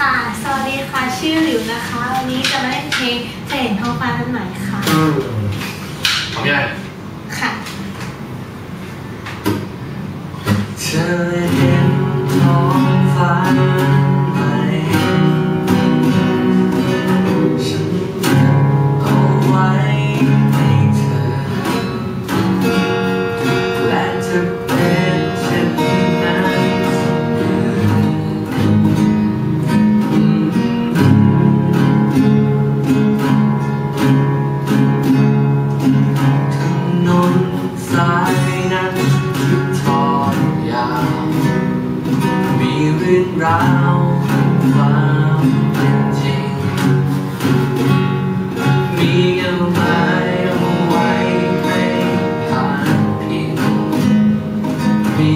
ค่ะ สวัสดีค่ะ ชื่อหลิวนะคะ วันนี้จะมาเล่นเพลงจะเห็นท้องฟ้าเป็นไหมค่ะอืมพร้อมยังค่ะ เธอเห็นท้องฟ้า นั้นทอนยาว มีเรื่องราวความเป็นจริง มีเงาไม้เอาไว้ในผ่านพิงมี